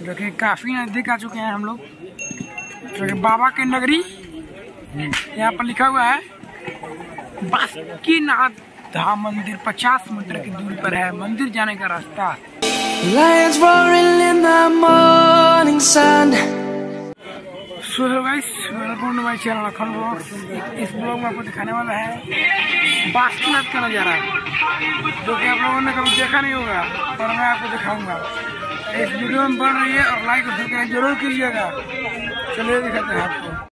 जो कि काफ़ी नज़दीक आ चुके हैं हम लोग। जो कि बाबा के नगरी, यहाँ पर लिखा हुआ है, बासुकीनाथ धाम मंदिर 50 मीटर की दूरी पर है। मंदिर जाने का रास्ता। Lions roaring in the morning sun. So hello guys, welcome to my channel Akhand blog इस ब्लॉग में आपको दिखाने वाला है बासुकीनाथ का नज़ारा, जो कि आप लोगों ने कभी देखा नहीं होगा, पर मैं आपको दिखाऊँगा। इस वीडियो में बन रही है और लाइक और सब्सक्राइब ज़रूर कीजिएगा। चलिए दिखाते हैं आपको।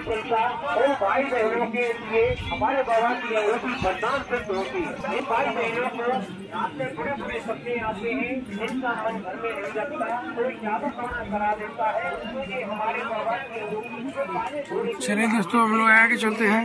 कारोबार से परेशान जिनका कारोबार नहीं चलता वो भाई बहनों के लिए हमारे बाबा की अवधि बदनाम सिद्ध होती है। इन भाई बहनों को आपने बड़े बड़े सपने आते हैं। जिनका मन घर में नहीं लगता। कोई जादू टोना करा देता है। क्योंकि हमारे बाबा की अवधि चलिए दोस्तों हम लोग आगे चलते हैं।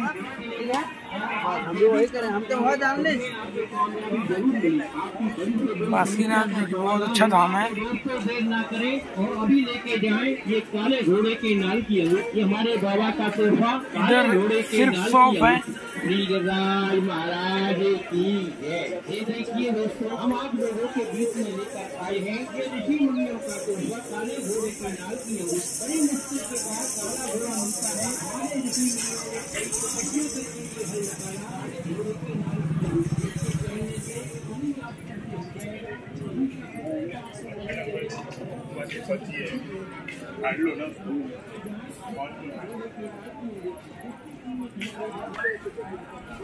बासुकीनाथ जो कि बहुत अच्छा धाम है देर ना करें और अभी लेके जाएँ ये काले घोड़े के नाल की है ये हमारे बाबा का तोहफा इधर घोड़े के नाल है। महाराज की है ये देखिए दोस्तों हम आप लोगों के बीच में लेकर आए हैं। ये ऋषि मुनियों का तोहफा काले घोड़े के नाल की है बड़ी मुश्किल के बाद काला घोड़ा मिलता है। हमारे ऋषि मुनियों ने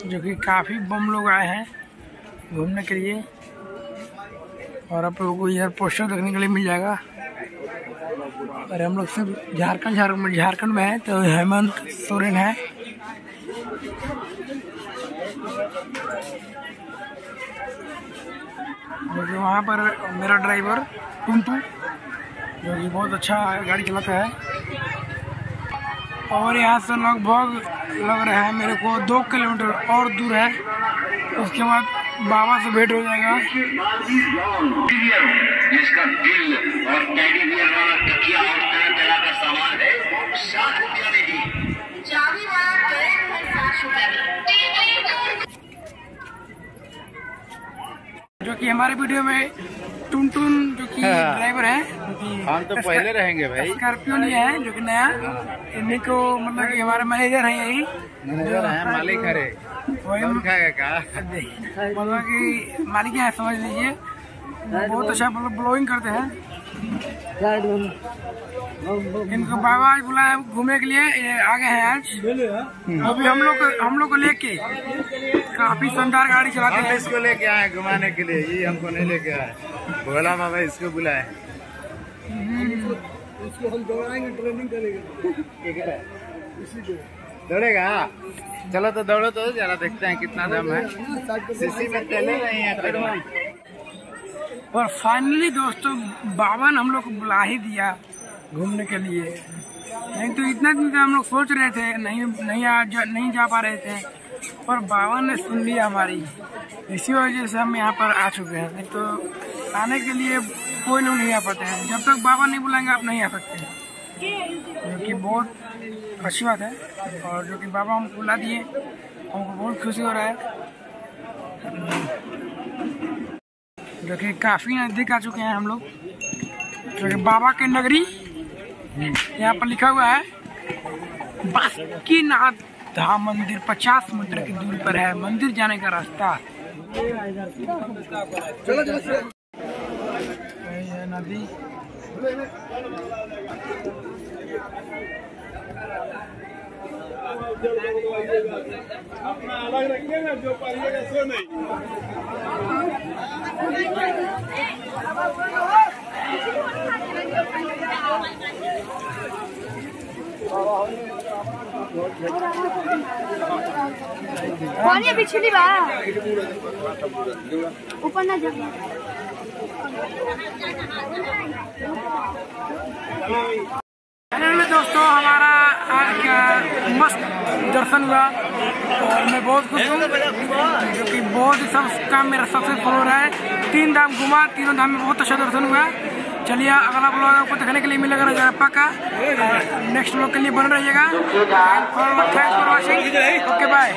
जो कि काफ़ी बम लोग आए हैं घूमने के लिए। और आप लोगों को इधर पोस्टर देखने के लिए मिल जाएगा। और हम लोग सब झारखंड झारखंड झारखंड में है तो हेमंत सोरेन है। जो कि वहाँ पर मेरा ड्राइवर टुंटू, जो कि बहुत अच्छा गाड़ी चलाता है। और यहाँ से लगभग लग रहा है मेरे को दो किलोमीटर और दूर है। उसके बाद बाबा से भेंट हो जाएगा। जिसका दिल और और तरह तरह का सामान है हमारे वीडियो में टून टून जो कि हाँ। ड्राइवर है हम तो पहले रहेंगे भाई। स्कॉर्पियो नहीं है जो कि नया। इन्हीं को मतलब कि हमारे मैनेजर है यही। मैनेजर है मालिक मतलब कि मालिक है समझ लीजिए। बहुत अच्छा मतलब ब्लॉगिंग करते हैं। इनको बाबा आज बुलाया घूमने के लिए ये आ गए हैं आज। अभी हम लोग हम लोग को लेके काफ़ी शानदार गाड़ी चलाते हैं। इसको लेके आए घुमाने के लिए ये हमको नहीं लेके आए। भोला बाबा इसको बुलाए। दौड़ेगा? चलो तो दौड़ो तो जरा देखते हैं कितना दम है। सीसी में तेले नहीं है और फाइनली दोस्तों बाबा ने हम लोग को बुला ही दिया घूमने के लिए। नहीं तो इतना दिन हम लोग सोच रहे थे नहीं नहीं आ जा, नहीं जा पा रहे थे और बाबा ने सुन लिया हमारी। इसी वजह से हम यहाँ पर आ चुके हैं। नहीं तो आने के लिए कोई लोग नहीं आ पाते हैं। जब तक बाबा नहीं बुलाएँगे आप नहीं आ सकते जो कि बहुत अच्छी बात है। और जो कि बाबा हमको बुला दिए हमको बहुत खुशी हो रहा है। जो कि काफ़ी नज़दीक आ चुके हैं हम लोग। जो कि बाबा के नगरी, यहाँ पर लिखा हुआ है, बासुकीनाथ धाम मंदिर 50 मीटर की दूरी पर है। मंदिर जाने का रास्ता। यही है नदी। पानी पिछली बार ऊपर ना जा दोस्तों, हमारा आज का मस्त दर्शन हुआ और मैं बहुत खुश हूँ, जो कि बहुत ही सब काम मेरा सबसे रहा है। तीन धाम घुमा, तीनों धाम में बहुत अच्छा दर्शन हुआ। चलिए, अगला ब्लॉग आपको देखने के लिए मिलेगा रजरप्पा का। नेक्स्ट ब्लॉग के लिए बन रहिएगा। Thanks for watching okay bye